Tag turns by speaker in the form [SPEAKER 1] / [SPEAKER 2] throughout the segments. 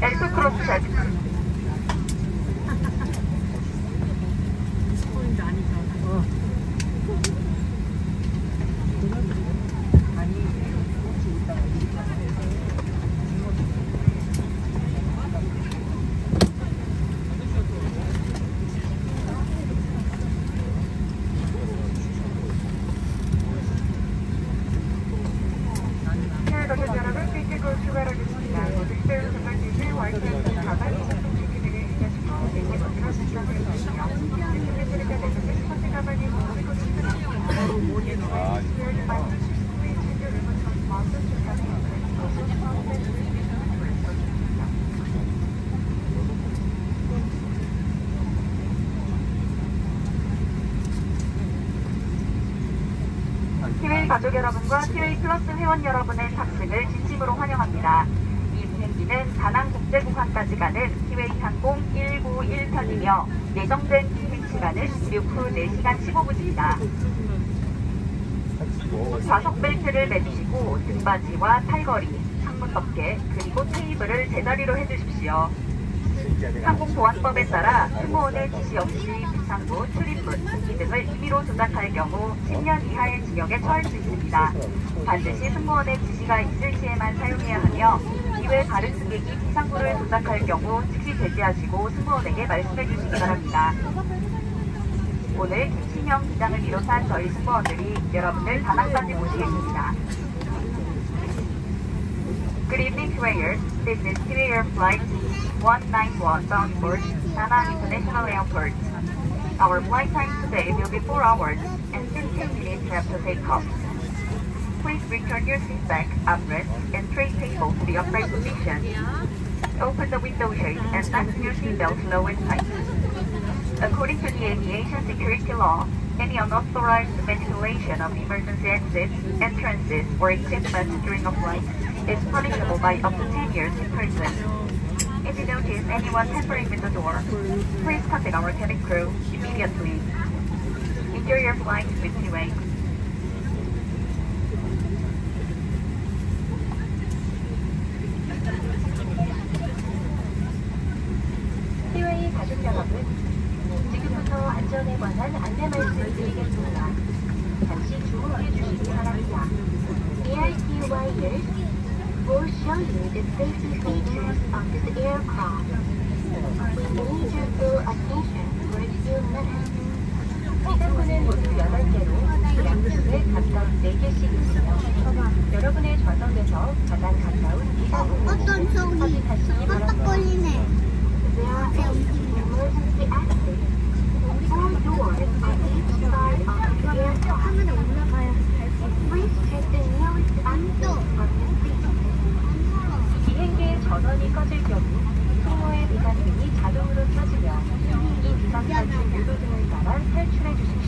[SPEAKER 1] 엘프 크로스 체크. 여러분, 여러분, 삐지고 출발하겠습니다. 모두 시대로 전달되실 와이프의 가방, 이동시키 등을 인하시고, 내게 먼저 신청을 해주시며, 티켓을 내주실 스포츠 가방이 모으고 출발합니다. Secured by the Swiss Change Ribbon from Boston to California. Also, sponsored with 티웨이 여러분과 티웨이 플러스 회원 여러분의 탑승을 진심으로 환영합니다. 이 비행기는 다낭국제공항까지 가는 티웨이 항공 191편이며 예정된 비행 시간은 이륙 후 4시간 15분입니다. 좌석 벨트를 매주시고 등받이와 팔걸이, 창문 덮개, 그리고 테이블을 제자리로 해주십시오. 항공보안법에 따라 승무원의 지시 없이 비상구, 출입문, 등기 등을 임의로 조작할 경우 10년 이하의 징역에 처할 수 있습니다. 반드시 승무원의 지시가 있을 시에만 사용해야 하며 이외 다른 승객이 비상구를 조작할 경우 즉시 제지하시고 승무원에게 말씀해 주시기 바랍니다. 오늘 김신영 기장을 비롯한 저희 승무원들이 여러분을 다낭까지 모시겠습니다. Good evening, Tiwayers. This is Tiwayer Flight 191 bound for Da Nang International Airport. Our flight time today will be 4 hours and 15 minutes after takeoff. Please return your seat back, armrest, and tray table to the upright position. Open the window shade and fasten your seatbelt low and tight. According to the aviation security law, any unauthorized manipulation of emergency exits, entrances, or equipment during a flight is punishable by up to 10 years in prison. If you notice anyone tampering with the door, please contact our cabin crew immediately. Enjoy your flight with Tiway. 지금부터 안전에 관한 안내 말씀드리겠습니다. 잠시 주목해 주시기 바랍니다. ARTYers will show you the safety features of this aircraft. We need your full attention for a few minutes. 비상구는 모두 8개로 양쪽에 각각 4개씩 있으며 여러분의 좌석에서 가장 가까운 비상구
[SPEAKER 2] 어떤 소리?
[SPEAKER 1] 확인하시기 바랍니다.
[SPEAKER 2] 깜빡거리네.
[SPEAKER 1] 전원이 꺼질 경우 승무의 비상등이 자동으로 켜지며 이 비상 탈출 유도등을 따라 탈출해 주십시오.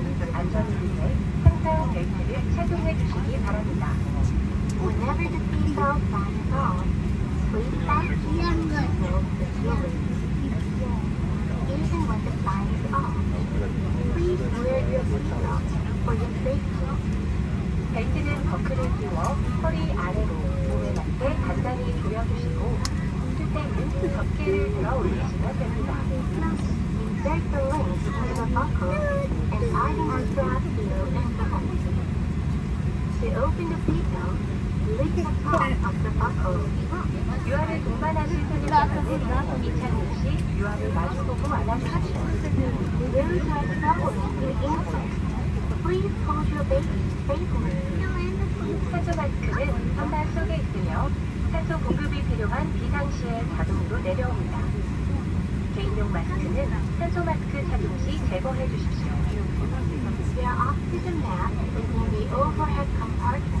[SPEAKER 1] 유아를 동반하실 손님들은 이창훈 씨 유아를 마주보고 안아주십시오. Who are traveling with infants, please hold your baby safely. 산소 마스크는 선반 속에 있으며 산소 공급이 필요한 비상시에 자동으로 내려옵니다. 개인용 마스크는 산소 마스크 착용 시 제거해 주십시오. There are oxygen masks in the overhead compartment,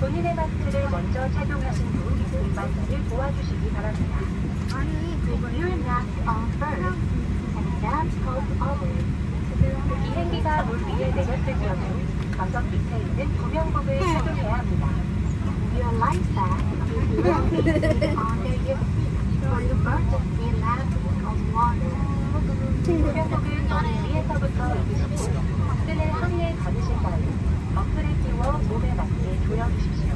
[SPEAKER 2] 본인의 마스크를 먼저 착용하신 후 일반인을 도와주시기 바랍니다.
[SPEAKER 3] Put your mask on first and then help others.
[SPEAKER 2] 비행기가 물 위에 내렸을 경우 좌석 밑에 있는 구명복을 착용해야 합니다.
[SPEAKER 3] Your life vest is located under your seat for emergency landing of water.
[SPEAKER 2] 구명복을 머리 위에서부터 입으시고 끈을 허리에 감으신 다음 어플에 끼워 몸에 맞게 조여주십시오.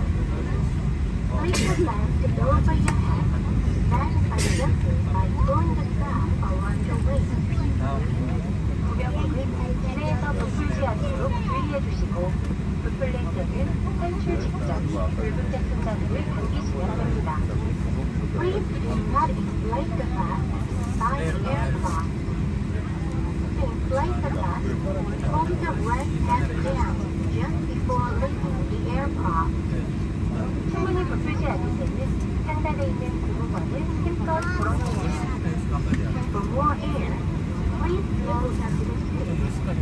[SPEAKER 3] Place the vest over your head, then adjust it by pulling the strap around your waist.
[SPEAKER 2] 구명복은 기내에서 부풀지 않도록 주의해 주시고 부풀릴 때는 탈출 직전 붉은 제품장을 당기시면 됩니다.
[SPEAKER 3] Please do not inflate the vest inside the aircraft. To inflate the vest, hold the red head down just before leaving the aircraft.
[SPEAKER 2] 충분히 부풀지 않을 때는 상단에 있는 고무관을 힘껏 불어넣으십시오.
[SPEAKER 3] For more air, please blow into the seat.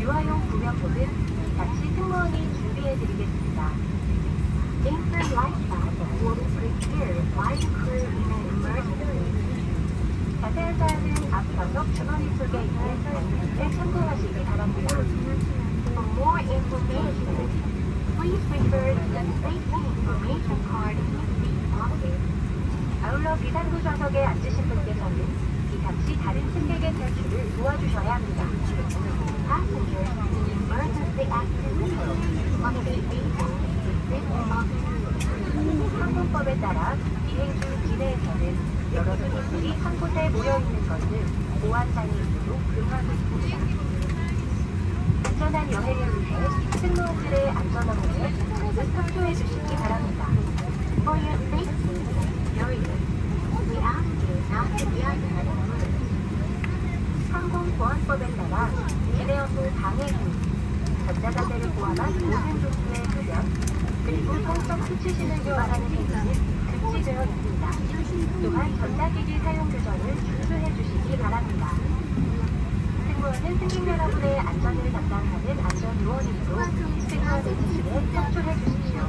[SPEAKER 2] 유아용 구명복은 잠시 승무원이 준비해드리겠습니다.
[SPEAKER 3] Infant life vest will be prepared by the crew in an emergency.
[SPEAKER 2] 자세한 사항은 앞 좌석 주머니 속에 있는 사진을 참고하시기 바랍니다.
[SPEAKER 3] For more information, please refer to the safety information card in your seat pocket.
[SPEAKER 2] 아울러 비상구 좌석에 앉으신 분께서는 비상시 다른 승객의 탈출을 도와 주셔야 합니다.
[SPEAKER 3] Be on
[SPEAKER 2] 항공법에 따라 비행 중 기내에서는 여러 손님들이 한 곳에 모여 있는 것을 보안상의이유로 금하고 있습니다. 안전한 여행을 위해 승무원들의 안전 업무에 모두 협조해 주시기 바랍니다.
[SPEAKER 3] For your safety security, we ask you not to in groups.
[SPEAKER 2] 항공보안법에 따라 기내연소 방해 등 전자자재를 포함한 모든 종류의 흡연 그리고 성적 수치심을 유발하는 행위는 금지되어 있습니다. 또한 전자기기 사용 규정을 준수해 주시기 바랍니다. 승무원은 승객 여러분의 안전을 담당하는 안전요원이므로 승무원 의식에 협조해 주십시오.